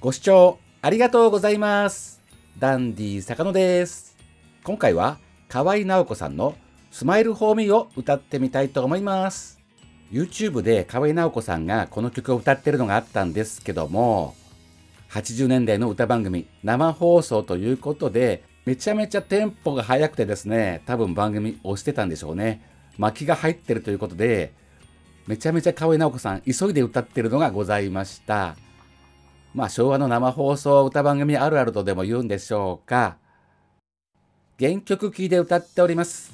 ご視聴ありがとうございます。ダンディ坂野です。今回は河合直子さんのスマイルフォーミーを歌ってみたいと思います。YouTube で河合直子さんがこの曲を歌ってるのがあったんですけども、80年代の歌番組生放送ということで、めちゃめちゃテンポが速くてですね、多分番組押してたんでしょうね。巻きが入ってるということで、めちゃめちゃ河合直子さん急いで歌ってるのがございました。まあ昭和の生放送歌番組あるあるとでも言うんでしょうか。原曲キーで歌っております。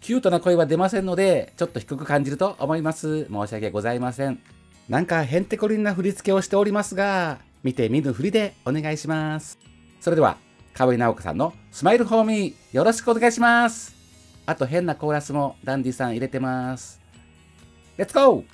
キュートな声は出ませんので、ちょっと低く感じると思います。申し訳ございません。なんかへんてこりんな振り付けをしておりますが、見て見ぬふりでお願いします。それでは、河合直子さんのスマイルフォーミーよろしくお願いします。あと変なコーラスもダンディさん入れてます。レッツゴー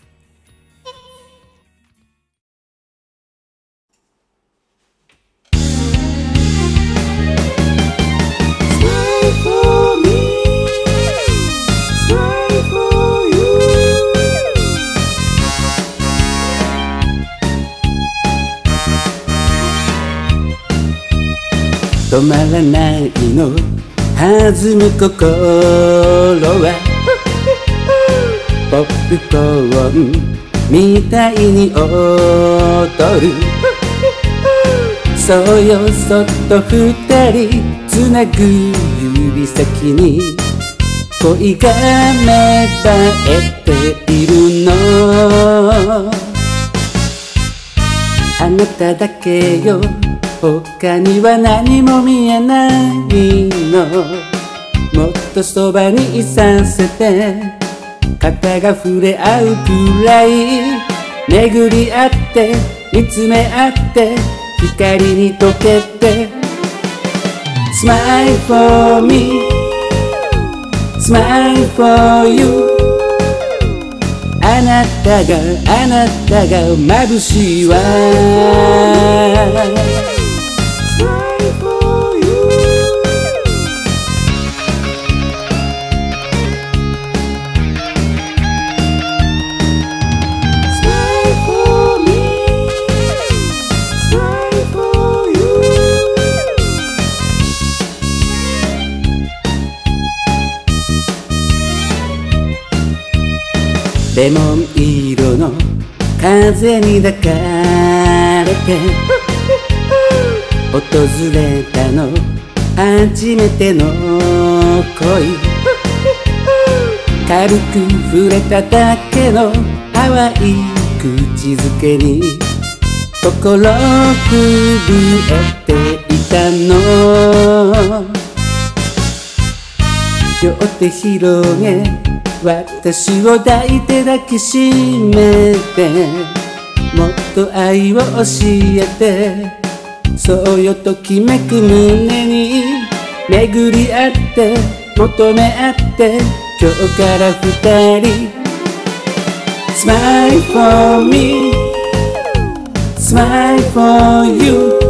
止まらないの。弾む心は。ポップコーンみたいに踊る。そうよそっと二人つなぐ指先に。恋が芽生えているの。あなただけよ。他には何も見えないの。もっとそばにいさせて。肩が触れ合うくらい。巡り合って見つめ合って光に溶けて。Smile for me. Smile for you. あなたがあなたが眩しいわ。レモン色の。風に抱かれて。訪れたの。初めての恋。軽く触れただけの淡い口づけに。心震えていたの。両手広げ。私を抱いて抱きしめてもっと愛を教えてそうよときめく胸に巡り合って求め合って今日から二人 Smile for me Smile for you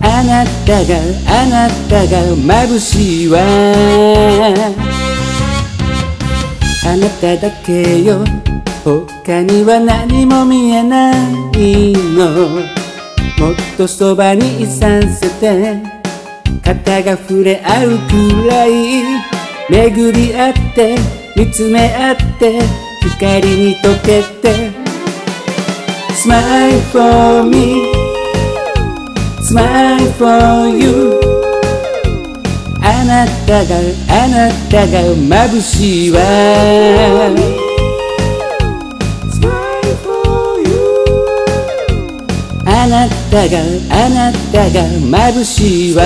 あなたがあなたが眩しいわ。あなただけよ。他には何も見えないの。もっとそばにいさせて。肩が触れ合うくらい。巡り合って。見つめ合って。光に溶けて。Smile for me Smile for you あなたがあなたが眩しいわ。あなたがあなたが眩しいわ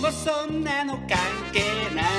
もそんなの関係ない。